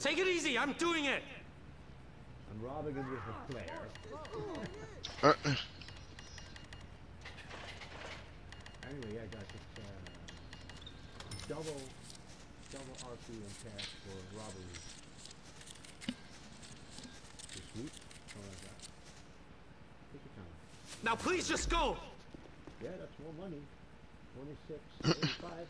Take it easy, I'm doing it! I'm robbing him with a flare. Uh, Anyway, yeah, guys, it's uh, double, double RP and cash for robbery. This week. Take your time. Now please just go! Yeah, that's more money. Twenty-six, eighty-five.